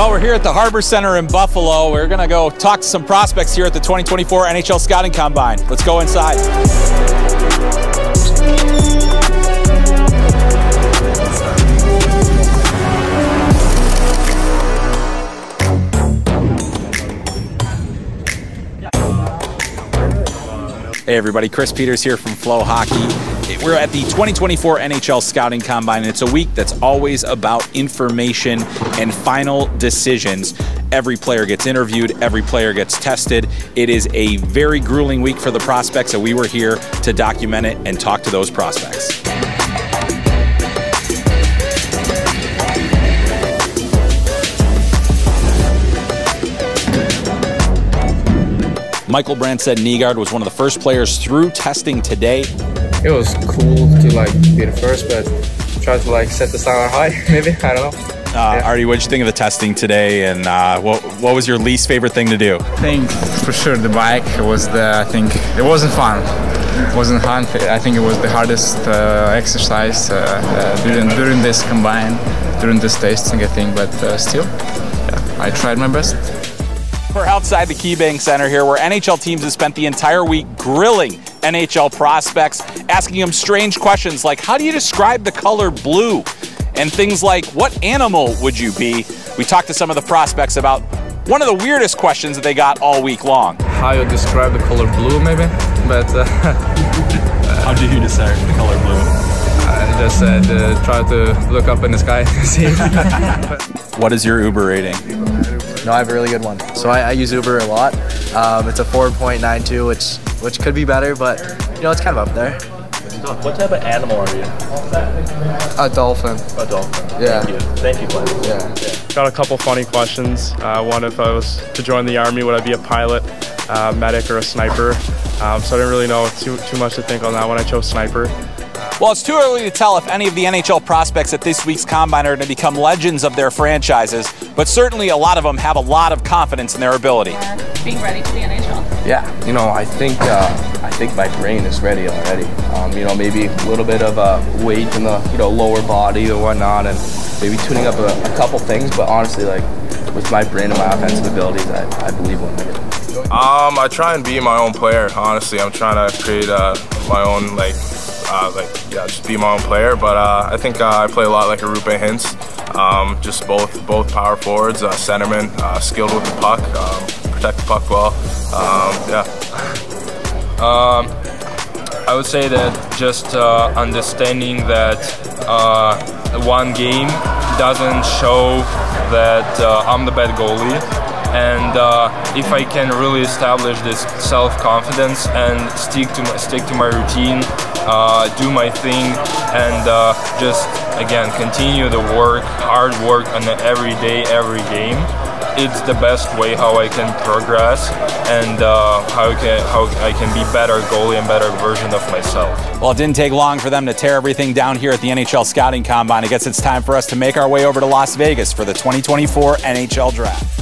Well, we're here at the Harbor Center in Buffalo. We're going to go talk to some prospects here at the 2024 NHL Scouting Combine. Let's go inside. Hey everybody, Chris Peters here from FloHockey. We're at the 2024 NHL Scouting Combine, it's a week that's always about information and final decisions. Every player gets interviewed, every player gets tested. It is a very grueling week for the prospects, and we were here to document it and talk to those prospects. Michael Brandsegg-Nygård was one of the first players through testing today. It was cool to like be the first, but try to like set the standard high. Maybe I don't know. Uh, yeah. Artie, what'd you think of the testing today, and uh, what what was your least favorite thing to do? I think for sure the bike was the. I think it wasn't fun. It wasn't fun. I think it was the hardest uh, exercise uh, uh, during during this combine, during this testing. I think, but uh, still, yeah, I tried my best. We're outside the KeyBank Center here where NHL teams have spent the entire week grilling NHL prospects, asking them strange questions like how do you describe the color blue? And things like what animal would you be? We talked to some of the prospects about one of the weirdest questions that they got all week long. How you describe the color blue maybe? But uh, how do you describe the color blue? I just said uh, try to look up in the sky and see. what is your Uber rating? No, I have a really good one. So I, I use Uber a lot. Um, it's a 4.92, which which could be better, but you know it's kind of up there. What type of animal are you? A dolphin. A dolphin. Yeah. Thank you. Thank you, Glenn. Yeah. yeah. Got a couple funny questions. Uh, one, if I was to join the army, would I be a pilot, uh, medic, or a sniper? Um, so I didn't really know too too much to think on that one. I chose sniper. Well, it's too early to tell if any of the NHL prospects at this week's Combine are going to become legends of their franchises, but certainly a lot of them have a lot of confidence in their ability. Being ready for the NHL. Yeah, you know, I think uh, I think my brain is ready already. Um, you know, maybe a little bit of uh, weight in the you know lower body or whatnot, and maybe tuning up a, a couple things. But honestly, like with my brain and my offensive abilities, I, I believe we'll make it. Um, I try and be my own player. Honestly, I'm trying to create uh, my own like uh, like yeah, just be my own player. But uh, I think uh, I play a lot like a Roope Hintz. Um, just both both power forwards, uh, centerman, uh, skilled with the puck, um, protect the puck well. Um, yeah. Um, I would say that just uh, understanding that one game doesn't show that I'm the bad goalie and uh, if I can really establish this self-confidence and stick to my, stick to my routine, uh, do my thing, and uh, just again continue the work, hard work on every day, every game. It's the best way how I can progress and uh, how, I can, how I can be better goalie and better version of myself. Well, it didn't take long for them to tear everything down here at the NHL Scouting Combine. I guess it's time for us to make our way over to Las Vegas for the 2024 NHL Draft.